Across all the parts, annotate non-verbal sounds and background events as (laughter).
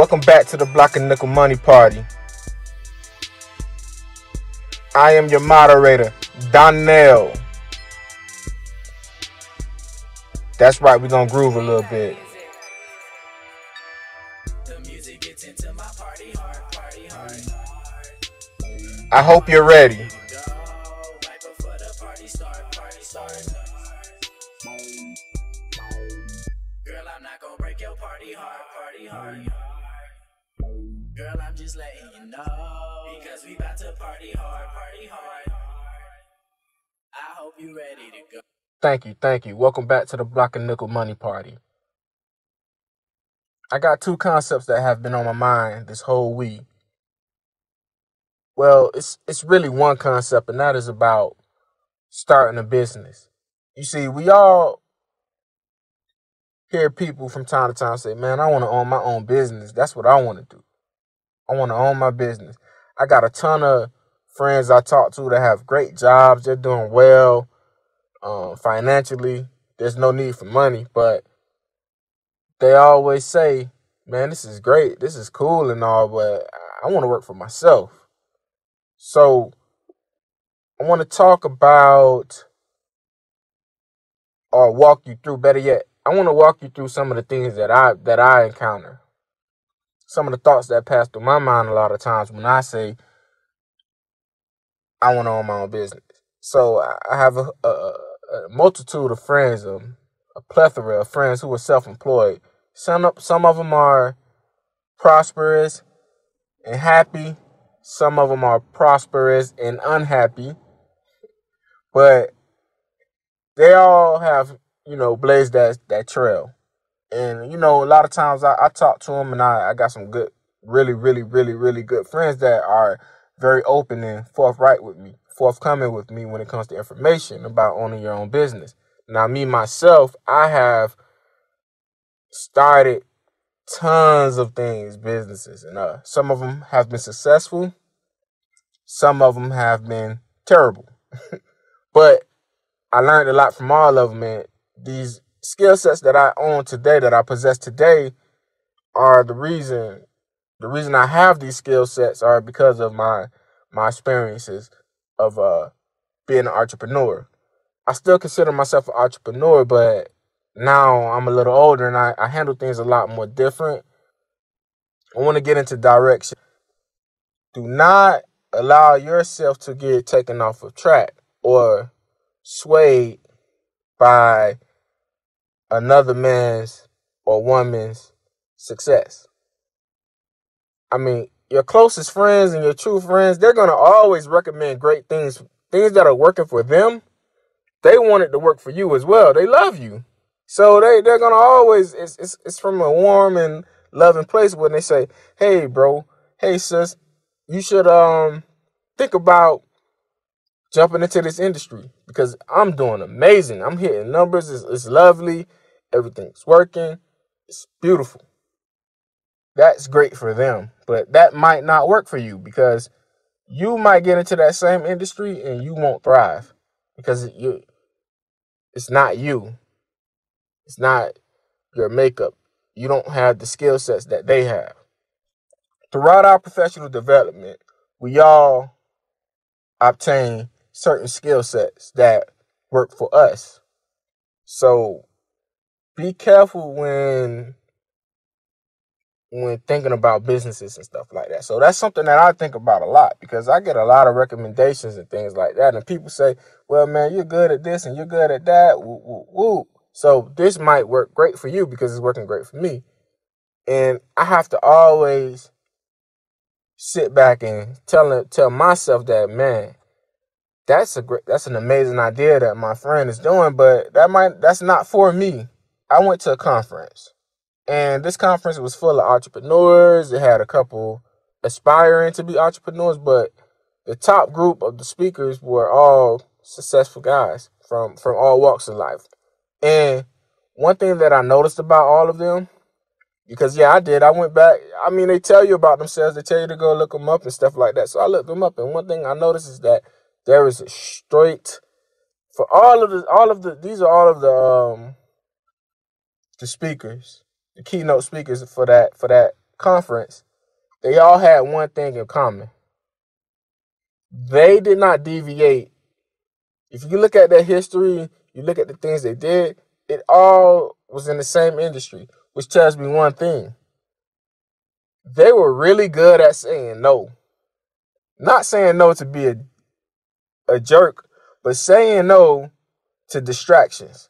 Welcome back to the Block and Nickel Money Party. I am your moderator, Donnell. That's right, we're gonna groove a little bit. I hope you're ready. Just letting you know. Because we about to party hard, party hard. I hope you ready to go. Thank you, thank you. Welcome back to the Block and Nickel Money Party. I got two concepts that have been on my mind this whole week. Well, it's it's really one concept, and that is about starting a business. You see, we all hear people from time to time say, "Man, I want to own my own business. That's what I want to do." I want to own my business. I got a ton of friends I talk to that have great jobs. They're doing well um, financially. There's no need for money, but they always say, man, this is great. This is cool and all, but I want to work for myself. So I want to talk about or walk you through better yet i want to walk you through some of the things that i that i encounter some of the thoughts that pass through my mind a lot of times when I say I want to own my own business. So I have a, a, a multitude of friends, um, a plethora of friends who are self-employed. Some some of them are prosperous and happy. Some of them are prosperous and unhappy. But they all have, you know, blazed that that trail. And you know, a lot of times I, I talk to them, and I, I got some good, really, really, really, really good friends that are very open and forthright with me, forthcoming with me when it comes to information about owning your own business. Now, me myself, I have started tons of things, businesses, and uh, some of them have been successful. Some of them have been terrible, (laughs) but I learned a lot from all of them. And these skill sets that I own today, that I possess today, are the reason. The reason I have these skill sets are because of my my experiences of uh being an entrepreneur. I still consider myself an entrepreneur, but now I'm a little older and I, I handle things a lot more different. I want to get into direction. Do not allow yourself to get taken off of track or swayed by another man's or woman's success. I mean, your closest friends and your true friends, they're going to always recommend great things, things that are working for them. They want it to work for you as well. They love you. So they, they're going to always, it's, it's, it's from a warm and loving place when they say, hey, bro, hey, sis, you should um think about jumping into this industry because I'm doing amazing. I'm hitting numbers. It's, it's lovely. Everything's working. It's beautiful. That's great for them, but that might not work for you because you might get into that same industry and you won't thrive because you it's not you. It's not your makeup. You don't have the skill sets that they have. Throughout our professional development, we all obtain certain skill sets that work for us. So be careful when when thinking about businesses and stuff like that. So that's something that I think about a lot because I get a lot of recommendations and things like that. And people say, well, man, you're good at this and you're good at that. Woo, woo, woo. So this might work great for you because it's working great for me. And I have to always sit back and tell tell myself that, man, that's a great, that's an amazing idea that my friend is doing, but that might, that's not for me. I went to a conference, and this conference was full of entrepreneurs. It had a couple aspiring to be entrepreneurs, but the top group of the speakers were all successful guys from from all walks of life. And one thing that I noticed about all of them, because yeah, I did. I went back. I mean, they tell you about themselves. They tell you to go look them up and stuff like that. So I looked them up, and one thing I noticed is that there is a straight for all of the all of the these are all of the um the speakers, the keynote speakers for that for that conference, they all had one thing in common. They did not deviate. If you look at their history, you look at the things they did, it all was in the same industry, which tells me one thing. They were really good at saying no. Not saying no to be a, a jerk, but saying no to distractions.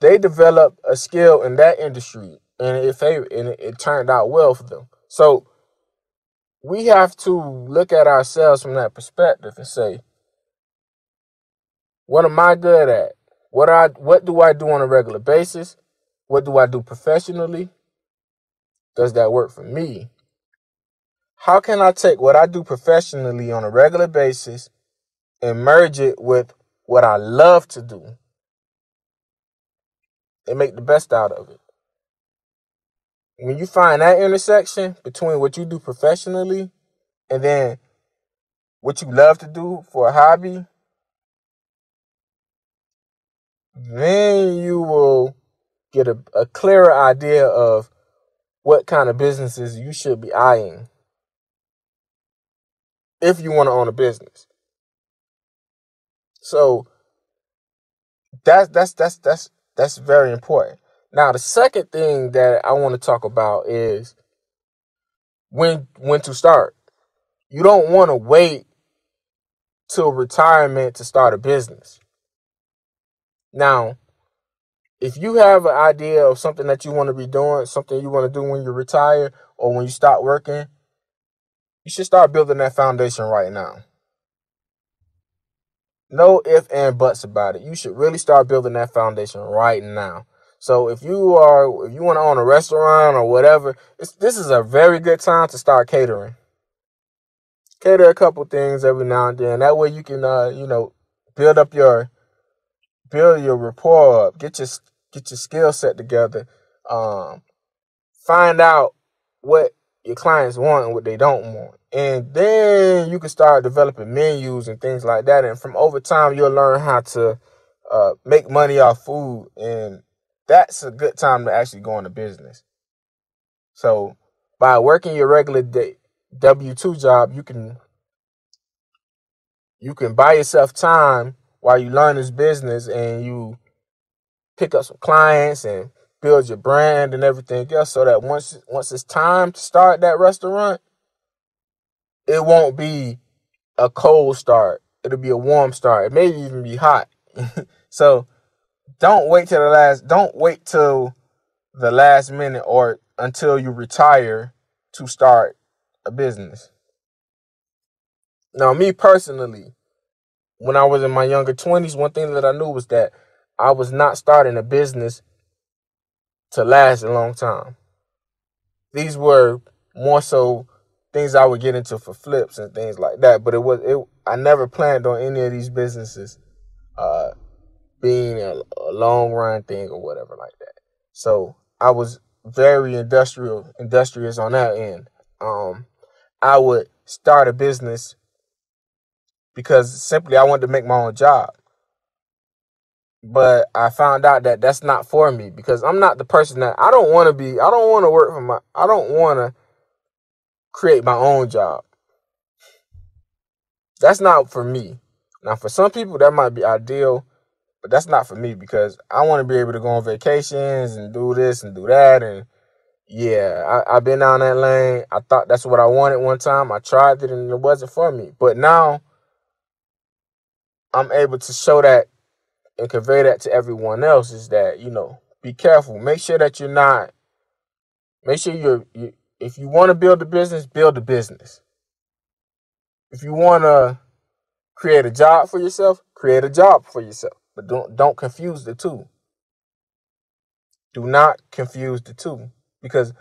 They developed a skill in that industry and it favored, and it, turned out well for them. So we have to look at ourselves from that perspective and say, what am I good at? What I what do I do on a regular basis? What do I do professionally? Does that work for me? How can I take what I do professionally on a regular basis and merge it with what I love to do and make the best out of it? When you find that intersection between what you do professionally and then what you love to do for a hobby, then you will get a, a clearer idea of what kind of businesses you should be eyeing if you want to own a business. So that's that's that's that's that's very important. Now the second thing that I want to talk about is when when to start. You don't want to wait till retirement to start a business. Now, if you have an idea of something that you want to be doing, something you want to do when you retire or when you stop working, you should start building that foundation right now. No ifs and buts about it. You should really start building that foundation right now. So if you are if you want to own a restaurant or whatever, this is a very good time to start catering. Cater a couple things every now and then. That way you can uh, you know, build up your build your rapport up, get your get your skill set together, um, find out what your clients want and what they don't want. And then you can start developing menus and things like that. And from over time, you'll learn how to uh, make money off food. And that's a good time to actually go into business. So by working your regular day, W two job, you can you can buy yourself time while you learn this business and you pick up some clients and build your brand and everything else so that once once it's time to start that restaurant, it won't be a cold start. It'll be a warm start. It may even be hot. (laughs) so don't wait till the last don't wait till the last minute or until you retire to start a business. Now, me personally, when I was in my younger 20s, one thing that I knew was that I was not starting a business to last a long time. These were more so things I would get into for flips and things like that. But it was it. I never planned on any of these businesses uh, being a, a long run thing or whatever like that. So I was very industrial, industrious on that end. Um, I would start a business because simply I wanted to make my own job. But I found out that that's not for me because I'm not the person that I don't want to be. I don't want to work for my. I don't want to create my own job. That's not for me. Now, for some people, that might be ideal, but that's not for me because I want to be able to go on vacations and do this and do that. And yeah, I, I've been down that lane. I thought that's what I wanted one time. I tried it and it wasn't for me. But now I'm able to show that and convey that to everyone else is that, you know, be careful. Make sure that you're not, make sure you're, you, if you want to build a business, build a business. If you want to create a job for yourself, create a job for yourself. But don't don't confuse the two. Do not confuse the two because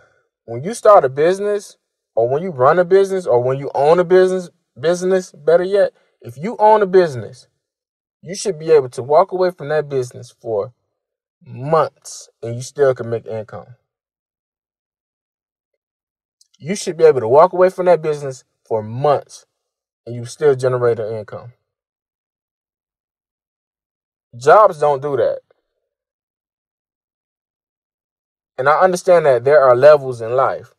when you start a business or when you run a business or when you own a business, business better yet, if you own a business, you should be able to walk away from that business for months and you still can make income you should be able to walk away from that business for months and you still generate an income. Jobs don't do that. And I understand that there are levels in life.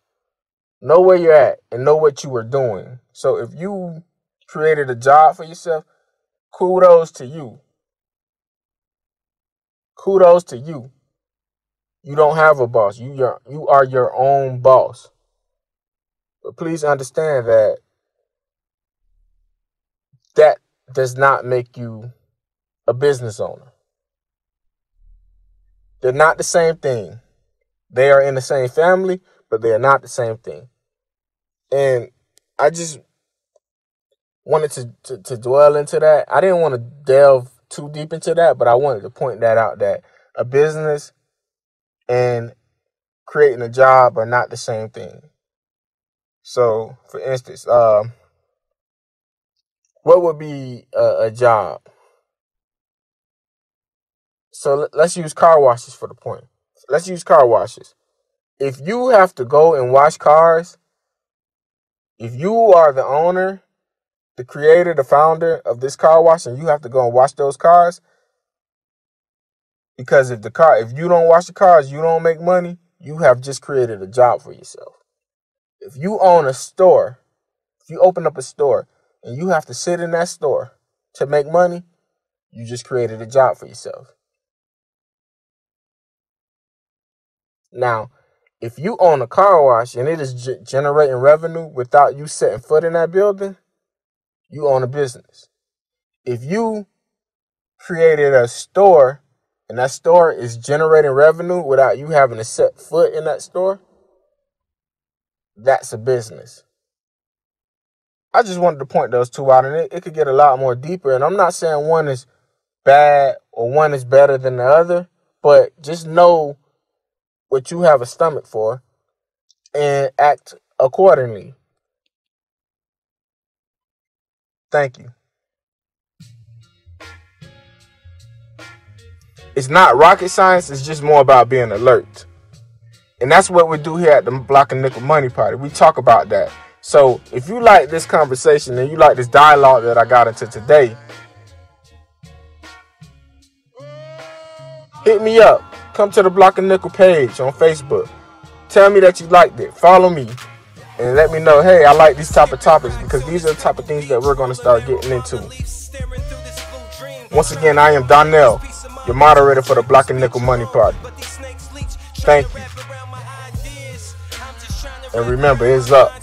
Know where you're at and know what you are doing. So if you created a job for yourself, kudos to you. Kudos to you. You don't have a boss. You your, you are your own boss. But please understand that that does not make you a business owner. They're not the same thing. They are in the same family, but they are not the same thing. And I just wanted to, to, to dwell into that. I didn't want to delve too deep into that, but I wanted to point that out that a business and creating a job are not the same thing. So, for instance, uh, what would be a, a job? So let's use car washes for the point. Let's use car washes. If you have to go and wash cars, if you are the owner, the creator, the founder of this car wash, and you have to go and wash those cars, because if the car, if you don't wash the cars, you don't make money, you have just created a job for yourself. If you own a store, if you open up a store and you have to sit in that store to make money, you just created a job for yourself. Now, if you own a car wash and it is g- generating revenue without you setting foot in that building, you own a business. If you created a store and that store is generating revenue without you having to set foot in that store, that's a business. I just wanted to point those two out, and it, it could get a lot more deeper. And I'm not saying one is bad or one is better than the other, but just know what you have a stomach for and act accordingly. Thank you. It's not rocket science, it's just more about being alert. And that's what we do here at the Block and Nickel Money Party. We talk about that. So if you like this conversation and you like this dialogue that I got into today, hit me up. Come to the Block and Nickel page on Facebook. Tell me that you liked it. Follow me and let me know, hey, I like these type of topics because these are the type of things that we're going to start getting into. Once again, I am Donnell, your moderator for the Block and Nickel Money Party. Thank you. And remember, it's up.